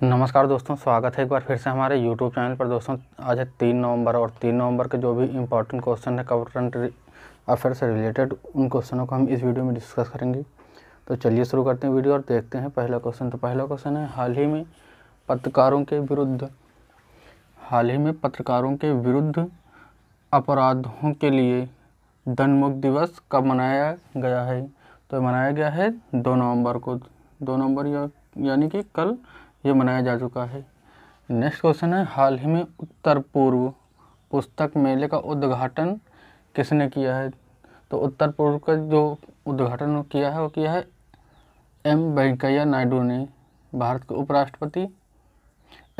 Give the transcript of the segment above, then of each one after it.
नमस्कार दोस्तों, स्वागत है एक बार फिर से हमारे YouTube चैनल पर। दोस्तों, आज है तीन नवंबर और तीन नवंबर के जो भी इम्पोर्टेंट क्वेश्चन है करंट अफेयर से रिलेटेड उन क्वेश्चनों को हम इस वीडियो में डिस्कस करेंगे। तो चलिए शुरू करते हैं वीडियो और देखते हैं पहला क्वेश्चन तो पहला क्वेश्चन है, हाल ही में पत्रकारों के विरुद्ध, हाल ही में पत्रकारों के विरुद्ध अपराधों के लिए दंडमुक्त दिवस कब मनाया गया है? तो मनाया गया है दो नवंबर को। दो नवंबर यानी कि कल ये मनाया जा चुका है। नेक्स्ट क्वेश्चन है, हाल ही में उत्तर पूर्व पुस्तक मेले का उद्घाटन किसने किया है? तो उत्तर पूर्व का जो उद्घाटन किया है, वो किया है एम वेंकैया नायडू ने, भारत के उपराष्ट्रपति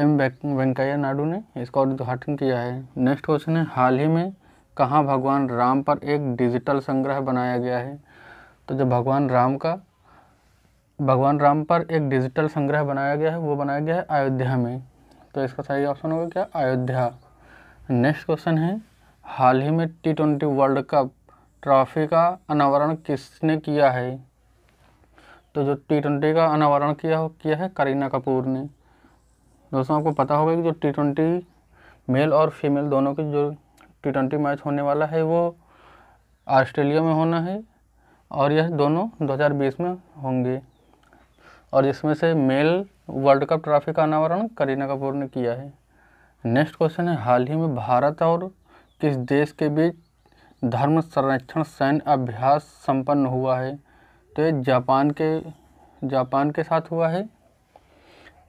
एम वेंकैया नायडू ने इसका उद्घाटन किया है। नेक्स्ट क्वेश्चन है, हाल ही में कहाँ भगवान राम पर एक डिजिटल संग्रह बनाया गया है? तो जब भगवान राम का भगवान राम पर एक डिजिटल संग्रह बनाया गया है, वो बनाया गया है अयोध्या में। तो इसका सही ऑप्शन होगा क्या? अयोध्या। नेक्स्ट क्वेश्चन है, हाल ही में T twenty world cup trophy का अनावरण किसने किया है? तो जो टी ट्वेंटी का अनावरण किया हो, किया है करीना कपूर ने। दोस्तों, आपको पता होगा कि जो टी ट्वेंटी मेल और फीमेल दोनों की जो टी ट्वेंटी मैच होने वाला है, वो ऑस्ट्रेलिया में होना है और यह दोनों 2020 में होंगे। और इसमें से मेल वर्ल्ड कप ट्रॉफी का अनावरण करीना कपूर ने किया है। नेक्स्ट क्वेश्चन है, हाल ही में भारत और किस देश के बीच धर्म संरक्षण सैन्य अभ्यास संपन्न हुआ है? तो ये जापान के जापान के साथ हुआ है।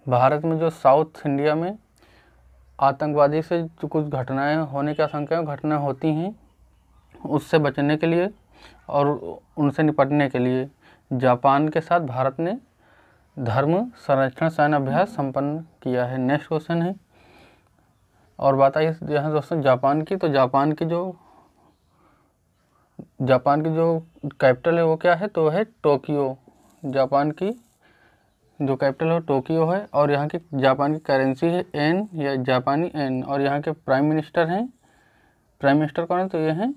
भारत में जो साउथ इंडिया में आतंकवादी से जो कुछ घटनाएँ होने की आशंकाएँ, घटनाएँ होती हैं, उससे बचने के लिए और उनसे निपटने के लिए जापान के साथ भारत ने धर्म, संरक्षण सैन्य अभ्यास संपन्न किया है। नेक्स्ट क्वेश्चन है। और बात आई यहाँ दोस्तों, जापान की तो जापान की जो, जापान की जो कैपिटल है, वो क्या है? तो है टोक्यो। जापान की जो कैपिटल है टोक्यो है। और यहाँ की जापान की करेंसी है एन या जापानी एन और यहाँ के प्राइम मिनिस्टर हैं। प्राइम मिनिस्टर कौन है? तो ये हैं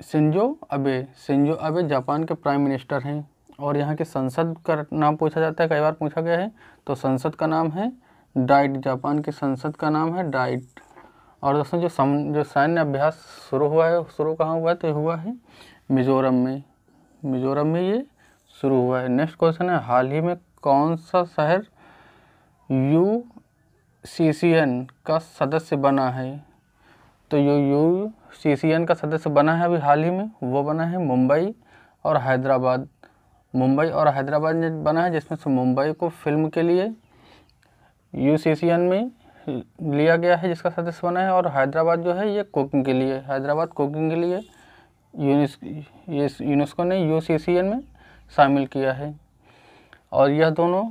सिंजो अबे सिंजो अबे जापान के प्राइम मिनिस्टर हैं। और यहाँ के संसद का नाम पूछा जाता है, कई बार पूछा गया है। तो संसद का नाम है डाइट, जापान की संसद का नाम है डाइट। और दोस्तों, जो सम, जो सैन्य अभ्यास शुरू हुआ है, शुरू कहाँ हुआ है? तो हुआ है मिजोरम में। मिजोरम में ये शुरू हुआ है। नेक्स्ट क्वेश्चन है, हाल ही में कौन सा शहर यू सी सी एन का सदस्य बना है? तो यो यू सी सी एन का सदस्य बना है अभी हाल ही में, वो बना है मुंबई और हैदराबाद। मुंबई और हैदराबाद में बना है, जिसमें से मुंबई को फ़िल्म के लिए UCCN में लिया गया है, जिसका सदस्य बना है, और हैदराबाद जो है, ये कुकिंग के लिए, हैदराबाद कुकिंग के लिए ये यूनेस्को ने UCCN में शामिल किया है। और यह दोनों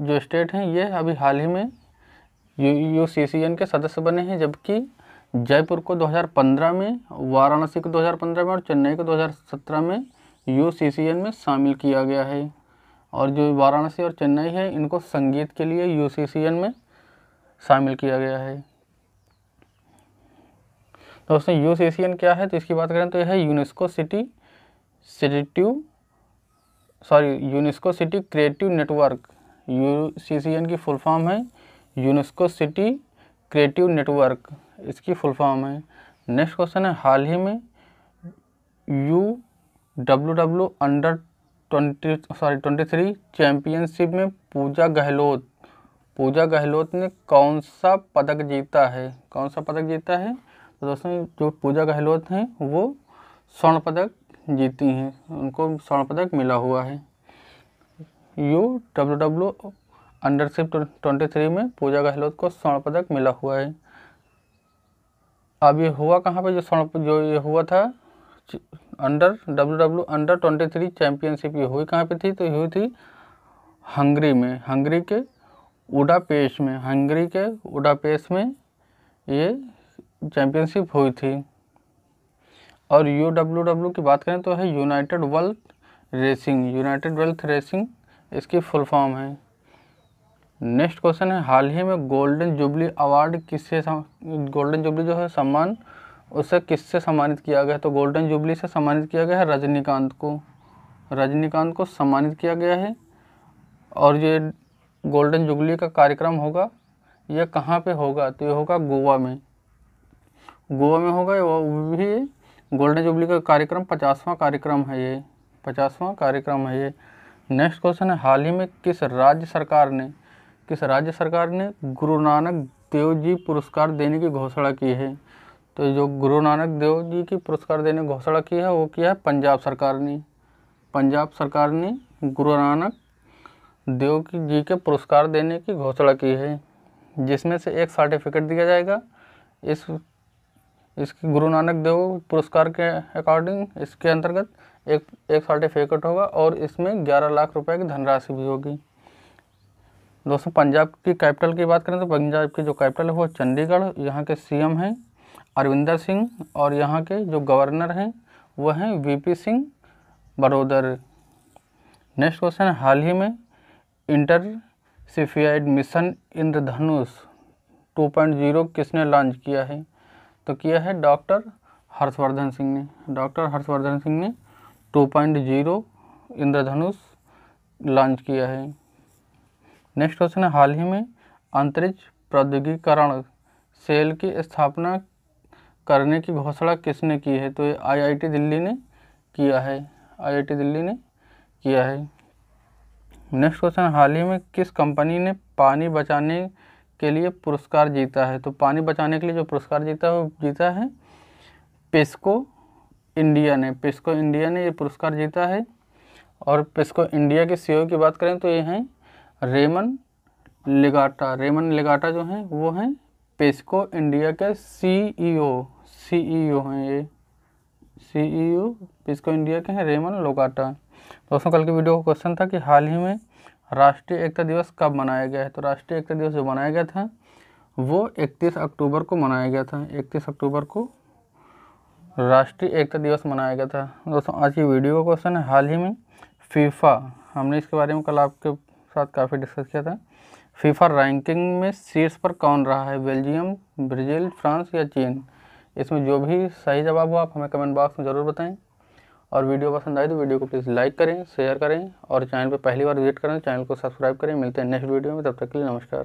जो स्टेट हैं, ये अभी हाल ही में यू के सदस्य बने हैं, जबकि जयपुर को 2015 में, वाराणसी को 2015 में और चेन्नई को 2017 में यूसीसीएन में शामिल किया गया है। और जो वाराणसी और चेन्नई है, इनको संगीत के लिए यूसीसीएन में शामिल किया गया है। दोस्तों यूसीसीएन क्या है तो इसकी बात करें तो यह है UNESCO city सिटिव sorry, UNESCO city creative network. UCCN की फुल फॉर्म है यूनेस्को सिटी क्रिएटिव नेटवर्क। इसकी फुल फॉर्म है। नेक्स्ट क्वेश्चन है, हाल ही में U W W under twenty sorry twenty three championship में पूजा गहलोत पूजा गहलोत ने कौन सा पदक जीता है? कौन सा पदक जीता है? तो दोस्तों, जो पूजा गहलोत हैं, वो स्वर्ण पदक जीती हैं। उनको स्वर्ण पदक मिला हुआ है। यू डब्ल्यू डब्ल्यू अंडरशिप ट्वेंटी थ्री में पूजा गहलोत को स्वर्ण पदक मिला हुआ है। अब ये हुआ कहाँ पे? जो स्वर्ण, जो ये हुआ था under W W under twenty three championship ये हुई कहाँ पे थी? तो हुई थी हंगरी में। हंगरी के उडापेश में। हंगरी के उडापेश में ये चैम्पियनशिप हुई थी। और यू डब्ल्यू डब्ल्यू की बात करें तो है United World Wrestling United World Wrestling इसकी फुल फॉर्म है। नेक्स्ट क्वेश्चन है, हाल ही में गोल्डन जुबली अवार्ड किससे गोल्डन जुबली जो है सम्मान उसे किससे सम्मानित किया गया है? तो गोल्डन जुबली से सम्मानित किया गया है, रजनीकांत को। रजनीकांत को सम्मानित किया गया है। और ये गोल्डन जुबली का कार्यक्रम होगा यह कहाँ पे होगा? तो ये होगा गोवा में। गोवा में होगा, वो भी गोल्डन जुबली का कार्यक्रम, पचासवां कार्यक्रम है ये। पचासवां कार्यक्रम है ये। नेक्स्ट क्वेश्चन है, हाल ही में किस राज्य सरकार ने, किस राज्य सरकार ने गुरु नानक देव जी पुरस्कार देने की घोषणा की है? तो जो गुरु नानक देव जी की पुरस्कार देने घोषणा की है, वो किया है पंजाब सरकार ने। पंजाब सरकार ने गुरु नानक देव की जी के पुरस्कार देने की घोषणा की है, जिसमें से एक सर्टिफिकेट दिया जाएगा। इस इसकी गुरु नानक देव पुरस्कार के अकॉर्डिंग इसके अंतर्गत एक एक सर्टिफिकेट होगा और इसमें ग्यारह लाख रुपए की धनराशि भी होगी। दोस्तों, पंजाब की कैपिटल की बात करें तो पंजाब की जो कैपिटल है वो चंडीगढ़, यहाँ के सीएम हैं। अरविंदर सिंह और यहाँ के जो गवर्नर हैं वह हैं VP Singh Badnore next question हाल ही में इंटरसिफाइड मिशन इंद्रधनुष 2.0 किसने लॉन्च किया है? तो किया है डॉक्टर हर्षवर्धन सिंह ने। डॉक्टर हर्षवर्धन सिंह ने 2.0 इंद्रधनुष लॉन्च किया है। नेक्स्ट क्वेश्चन है, हाल ही में अंतरिक्ष प्रौद्योगिकरण सेल की स्थापना करने की घोषणा किसने की है? तो ये आईआईटी दिल्ली ने किया है। आईआईटी दिल्ली ने किया है। नेक्स्ट क्वेश्चन, हाल ही में किस कंपनी ने पानी बचाने के लिए पुरस्कार जीता है? तो पानी बचाने के लिए जो पुरस्कार जीता है, वो जीता है पेस्को इंडिया ने। पेस्को इंडिया ने ये पुरस्कार जीता है। और पेस्को इंडिया के सीईओ की बात करें तो ये हैं रेमन लेगाटा। रेमन लेगाटा जो हैं, वो हैं पेस्को इंडिया के सीईओ। सीईओ हैं ये। सी ई सीईओ पेस्को इंडिया के हैं रेमन लोगाटा दोस्तों, कल के वीडियो का क्वेश्चन था कि हाल ही में राष्ट्रीय एकता दिवस कब मनाया गया है? तो राष्ट्रीय एकता दिवस जो मनाया गया था, वो 31 अक्टूबर को मनाया गया था। 31 अक्टूबर को राष्ट्रीय एकता दिवस मनाया गया था। दोस्तों, आज की वीडियो का क्वेश्चन है, हाल ही में फीफा हमने इसके बारे में कल आपके साथ काफ़ी डिस्कस किया था। फीफा रैंकिंग में शीर्ष पर कौन रहा है? बेल्जियम ब्राज़ील फ्रांस या चीन? इसमें जो भी सही जवाब हो, आप हमें कमेंट बॉक्स में ज़रूर बताएँ। और वीडियो पसंद आए तो वीडियो को प्लीज़ लाइक करें शेयर करें और चैनल पर पहली बार विज़िट करें चैनल को सब्सक्राइब करें। मिलते हैं नेक्स्ट वीडियो में, तब तक के लिए नमस्कार।